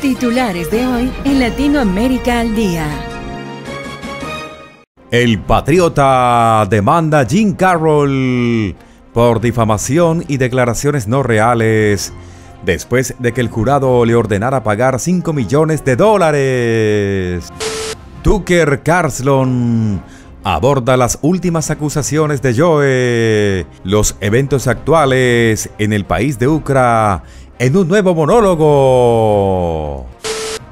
Titulares de hoy en Latinoamérica al Día. El patriota demanda Jim Carroll por difamación y declaraciones no reales después de que el jurado le ordenara pagar 5 millones de dólares. Tucker Carlson aborda las últimas acusaciones de Joe, los eventos actuales en el país de Ucra en un nuevo monólogo.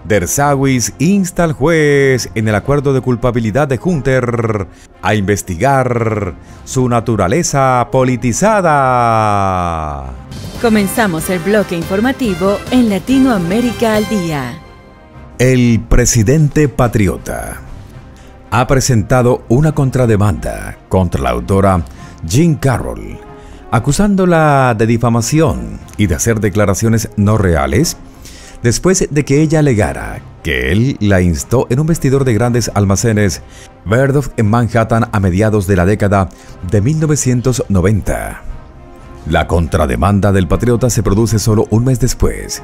Dersawis insta al juez en el acuerdo de culpabilidad de Hunter a investigar su naturaleza politizada. Comenzamos el bloque informativo en Latinoamérica al Día. El presidente patriota ha presentado una contrademanda contra la autora Jean Carroll acusándola de difamación y de hacer declaraciones no reales, después de que ella alegara que él la instó en un vestidor de grandes almacenes Berdoff en Manhattan a mediados de la década de 1990. La contrademanda del patriota se produce solo un mes después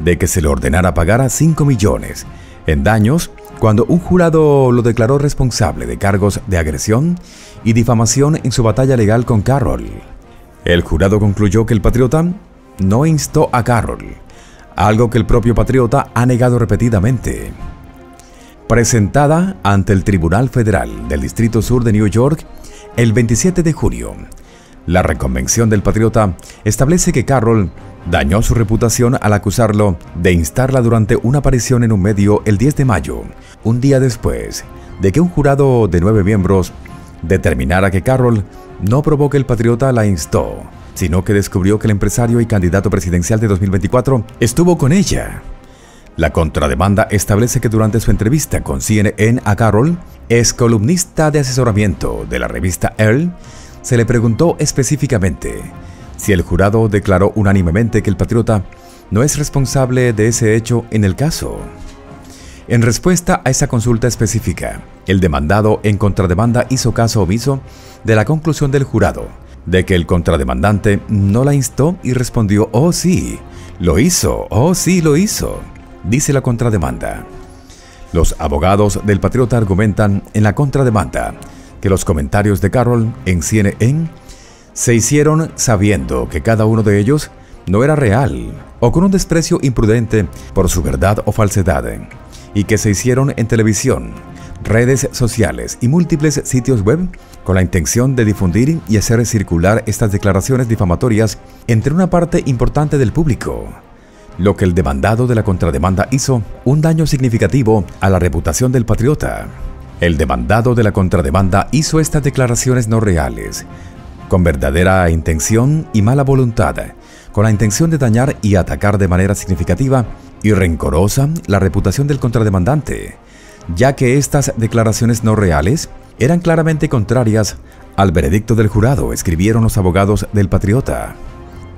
de que se le ordenara pagar a 5 millones en daños cuando un jurado lo declaró responsable de cargos de agresión y difamación en su batalla legal con Carroll. El jurado concluyó que el patriota no instó a Carroll, algo que el propio patriota ha negado repetidamente. Presentada ante el Tribunal Federal del Distrito Sur de New York el 27 de junio, la reconvención del patriota establece que Carroll dañó su reputación al acusarlo de instarla durante una aparición en un medio el 10 de mayo, un día después de que un jurado de nueve miembros determinara que Carroll no probó que el patriota la instó, sino que descubrió que el empresario y candidato presidencial de 2024 estuvo con ella. La contrademanda establece que durante su entrevista con CNN a Carroll, ex columnista de asesoramiento de la revista Earl, se le preguntó específicamente si el jurado declaró unánimemente que el patriota no es responsable de ese hecho en el caso. En respuesta a esa consulta específica, el demandado en contrademanda hizo caso omiso de la conclusión del jurado de que el contrademandante no la instó y respondió, oh sí, lo hizo, oh sí, lo hizo, dice la contrademanda. Los abogados del patriota argumentan en la contrademanda que los comentarios de Carroll en CNN se hicieron sabiendo que cada uno de ellos no era real o con un desprecio imprudente por su verdad o falsedad y que se hicieron en televisión, redes sociales y múltiples sitios web con la intención de difundir y hacer circular estas declaraciones difamatorias entre una parte importante del público. Lo que el demandado de la contrademanda hizo un daño significativo a la reputación del patriota. El demandado de la contrademanda hizo estas declaraciones no reales, con verdadera intención y mala voluntad, con la intención de dañar y atacar de manera significativa y rencorosa la reputación del contrademandante, ya que estas declaraciones no reales eran claramente contrarias al veredicto del jurado, escribieron los abogados del Patriota.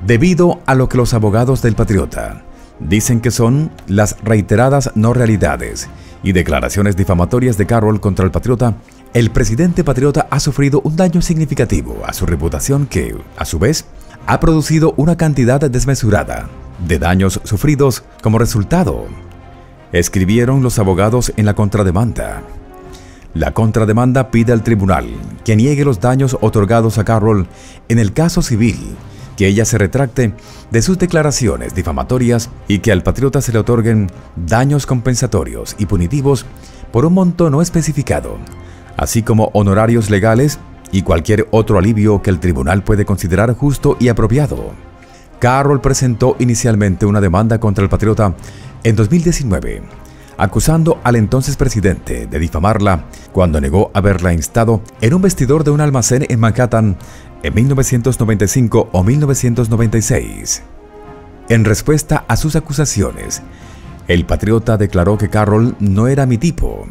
Debido a lo que los abogados del Patriota dicen que son las reiteradas no realidades y declaraciones difamatorias de Carroll contra el Patriota, el presidente Patriota ha sufrido un daño significativo a su reputación que, a su vez, ha producido una cantidad desmesurada de daños sufridos como resultado. Escribieron los abogados en la contrademanda. La contrademanda pide al tribunal que niegue los daños otorgados a Carroll en el caso civil, que ella se retracte de sus declaraciones difamatorias y que al patriota se le otorguen daños compensatorios y punitivos por un monto no especificado, así como honorarios legales y cualquier otro alivio que el tribunal puede considerar justo y apropiado. Carroll presentó inicialmente una demanda contra el patriota en 2019, acusando al entonces presidente de difamarla cuando negó haberla instado en un vestidor de un almacén en Manhattan en 1995 o 1996. En respuesta a sus acusaciones, el patriota declaró que Carroll no era mi tipo.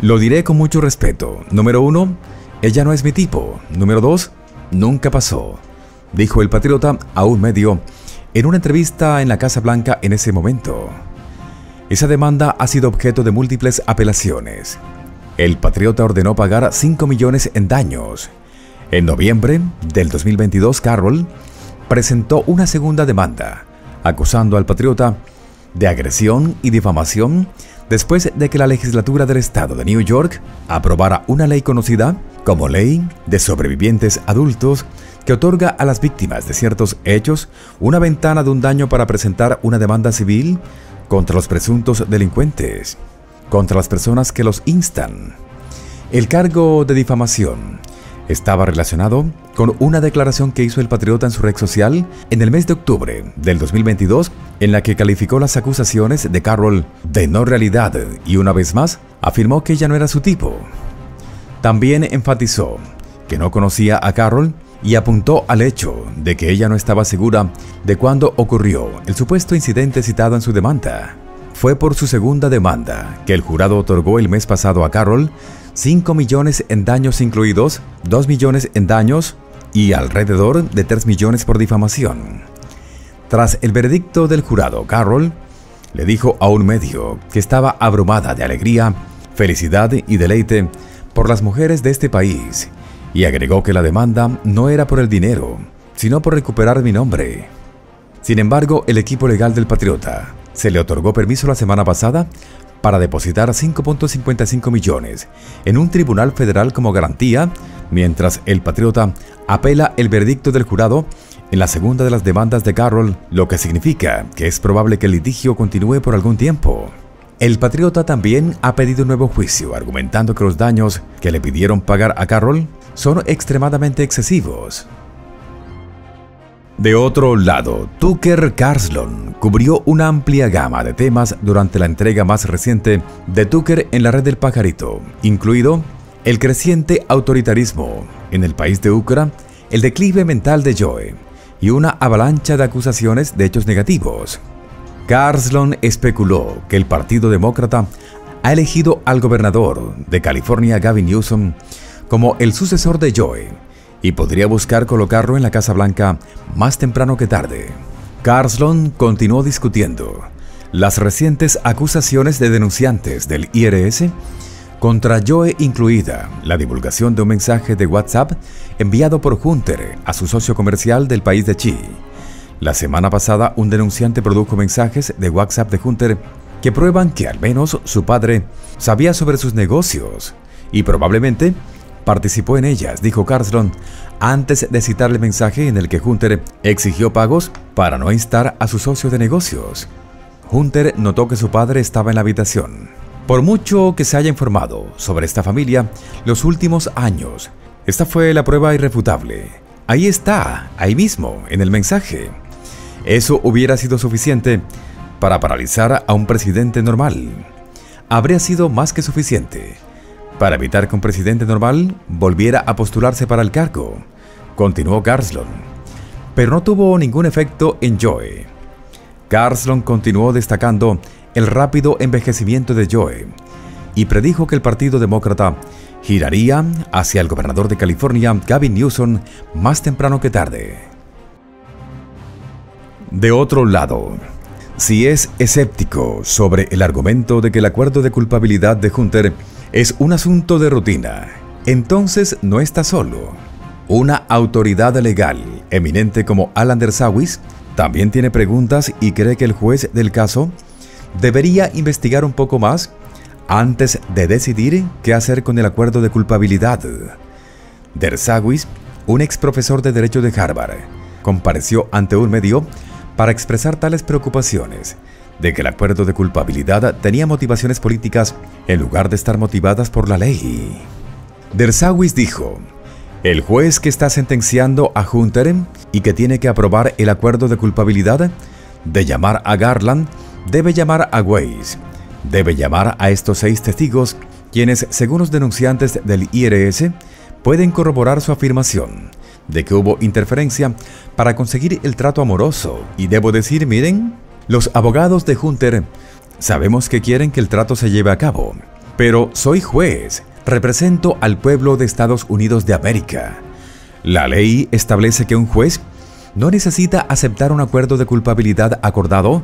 Lo diré con mucho respeto. Número uno, ella no es mi tipo. Número dos, nunca pasó dijo el patriota a un medio en una entrevista en la Casa Blanca en ese momento. Esa demanda ha sido objeto de múltiples apelaciones. El patriota ordenó pagar 5 millones en daños. En noviembre del 2022, Carroll presentó una segunda demanda, acusando al patriota de agresión y difamación después de que la legislatura del estado de New York aprobara una ley conocida como Ley de Sobrevivientes Adultos que otorga a las víctimas de ciertos hechos una ventana de un daño para presentar una demanda civil contra los presuntos delincuentes, contra las personas que los instan. El cargo de difamación estaba relacionado con una declaración que hizo el patriota en su red social en el mes de octubre del 2022, en la que calificó las acusaciones de Carroll de no realidad y una vez más afirmó que ella no era su tipo. También enfatizó que no conocía a Carroll y apuntó al hecho de que ella no estaba segura de cuándo ocurrió el supuesto incidente citado en su demanda. Fue por su segunda demanda que el jurado otorgó el mes pasado a Carroll 5 millones en daños incluidos, 2 millones en daños y alrededor de 3 millones por difamación. Tras el veredicto del jurado, Carroll le dijo a un medio que estaba abrumada de alegría, felicidad y deleite por las mujeres de este país y agregó que la demanda no era por el dinero, sino por recuperar mi nombre. Sin embargo, el equipo legal del Patriota se le otorgó permiso la semana pasada para depositar 5.55 millones en un tribunal federal como garantía, mientras el Patriota apela el veredicto del jurado en la segunda de las demandas de Carroll, lo que significa que es probable que el litigio continúe por algún tiempo. El patriota también ha pedido un nuevo juicio, argumentando que los daños que le pidieron pagar a Carroll son extremadamente excesivos. De otro lado, Tucker Carlson cubrió una amplia gama de temas durante la entrega más reciente de Tucker en la red del pajarito, incluido el creciente autoritarismo en el país de Ucrania, el declive mental de Joe y una avalancha de acusaciones de hechos negativos. Carlson especuló que el Partido Demócrata ha elegido al gobernador de California, Gavin Newsom, como el sucesor de Joe y podría buscar colocarlo en la Casa Blanca más temprano que tarde. Carlson continuó discutiendo las recientes acusaciones de denunciantes del IRS contra Joe, incluida la divulgación de un mensaje de WhatsApp enviado por Hunter a su socio comercial del país de Chi. La semana pasada, un denunciante produjo mensajes de WhatsApp de Hunter que prueban que al menos su padre sabía sobre sus negocios y probablemente participó en ellas, dijo Carlson, antes de citar el mensaje en el que Hunter exigió pagos para no instar a su socio de negocios. Hunter notó que su padre estaba en la habitación. Por mucho que se haya informado sobre esta familia los últimos años, esta fue la prueba irrefutable. Ahí está, ahí mismo, en el mensaje. Eso hubiera sido suficiente para paralizar a un presidente normal. Habría sido más que suficiente para evitar que un presidente normal volviera a postularse para el cargo, continuó Carlson. Pero no tuvo ningún efecto en Joe. Carlson continuó destacando el rápido envejecimiento de Joe y predijo que el Partido Demócrata giraría hacia el gobernador de California, Gavin Newsom, más temprano que tarde. De otro lado, si es escéptico sobre el argumento de que el acuerdo de culpabilidad de Hunter es un asunto de rutina, entonces no está solo. Una autoridad legal eminente como Alan Dersawis también tiene preguntas y cree que el juez del caso debería investigar un poco más antes de decidir qué hacer con el acuerdo de culpabilidad. Dersawis, un ex profesor de Derecho de Harvard, compareció ante un medio para expresar tales preocupaciones de que el acuerdo de culpabilidad tenía motivaciones políticas en lugar de estar motivadas por la ley. Dersawis dijo, el juez que está sentenciando a Hunter y que tiene que aprobar el acuerdo de culpabilidad de llamar a Garland debe llamar a Weiss, debe llamar a estos seis testigos quienes, según los denunciantes del IRS, pueden corroborar su afirmación de que hubo interferencia para conseguir el trato amoroso. Y debo decir, miren, los abogados de Hunter sabemos que quieren que el trato se lleve a cabo, pero soy juez, represento al pueblo de Estados Unidos de América. La ley establece que un juez no necesita aceptar un acuerdo de culpabilidad acordado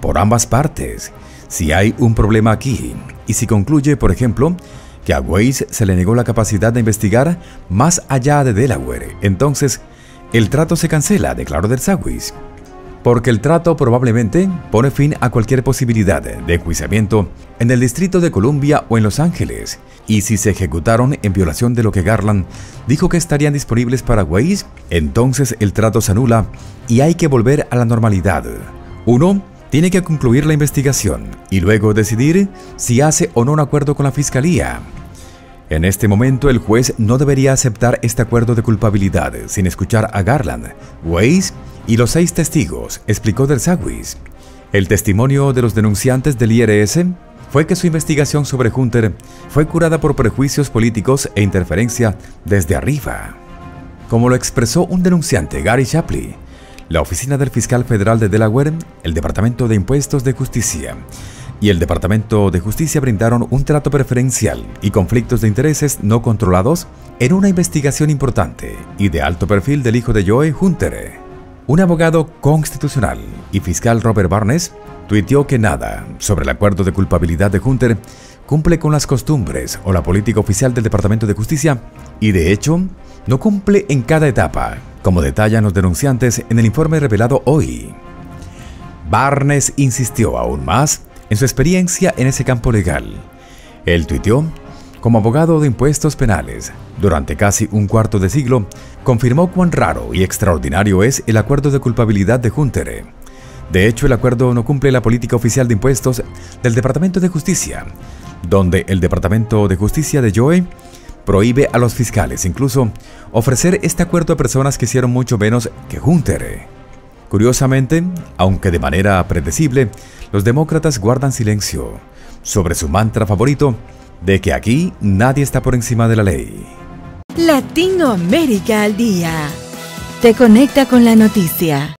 por ambas partes si hay un problema aquí y si concluye, por ejemplo, que a Weiss se le negó la capacidad de investigar más allá de Delaware. Entonces, el trato se cancela, declaró Dersawis. Porque el trato probablemente pone fin a cualquier posibilidad de enjuiciamiento en el Distrito de Columbia o en Los Ángeles, y si se ejecutaron en violación de lo que Garland dijo que estarían disponibles para Weiss, entonces el trato se anula y hay que volver a la normalidad. Uno, tiene que concluir la investigación y luego decidir si hace o no un acuerdo con la fiscalía. En este momento el juez no debería aceptar este acuerdo de culpabilidad sin escuchar a Garland, Weiss y los seis testigos, explicó Dersawis. El testimonio de los denunciantes del IRS fue que su investigación sobre Hunter fue curada por prejuicios políticos e interferencia desde arriba. Como lo expresó un denunciante, Gary Shapley, la Oficina del Fiscal Federal de Delaware, el Departamento de Impuestos de Justicia y el Departamento de Justicia brindaron un trato preferencial y conflictos de intereses no controlados en una investigación importante y de alto perfil del hijo de Joe Hunter. Un abogado constitucional y fiscal Robert Barnes tuiteó que nada sobre el acuerdo de culpabilidad de Hunter cumple con las costumbres o la política oficial del Departamento de Justicia y de hecho no cumple en cada etapa, como detallan los denunciantes en el informe revelado hoy. Barnes insistió aún más en su experiencia en ese campo legal. Él tuiteó como abogado de impuestos penales, durante casi un cuarto de siglo, confirmó cuán raro y extraordinario es el acuerdo de culpabilidad de Hunter. De hecho, el acuerdo no cumple la política oficial de impuestos del Departamento de Justicia, donde el Departamento de Justicia de Joe prohíbe a los fiscales incluso ofrecer este acuerdo a personas que hicieron mucho menos que Hunter. Curiosamente, aunque de manera predecible, los demócratas guardan silencio sobre su mantra favorito de que aquí nadie está por encima de la ley. Latinoamérica al día. Te conecta con la noticia.